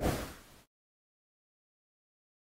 you